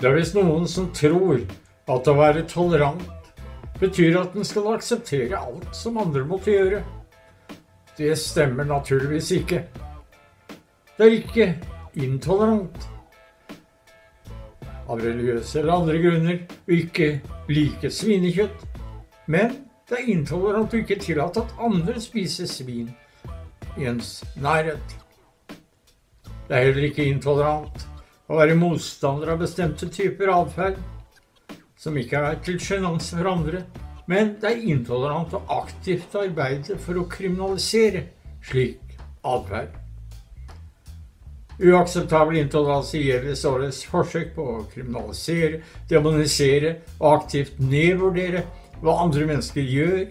Det er visst noen som tror at å være tolerant betyr at en skal akseptere alt som andre måtte gjøre. Det stemmer naturligvis ikke. Det er ikke intolerant av religiøse eller andre grunner å ikke like svinekjøtt, men det er intolerant å ikke tillate at andre spiser svin i ens nærhet. Det er heller ikke intolerant å være motstander av bestemte typer atferd som ikke er til sjenanse for andre, men det er intolerant å aktivt arbeide for å kriminalisere slik atferd. Uakseptabel intoleranse gjelder således forsøk på å kriminalisere, demonisere og aktivt nedvurdere hva andre mennesker gjør.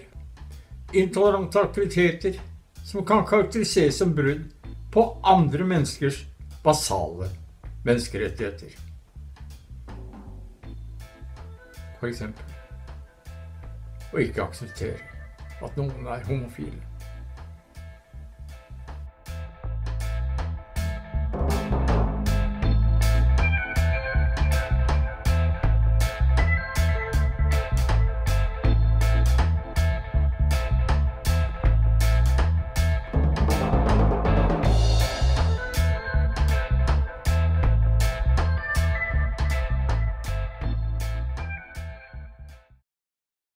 Intolerante aktiviteter som kan karakteriseres som brudd på andre menneskers basale menneskerettigheter. For eksempel å ikke akseptere at noen er homofile.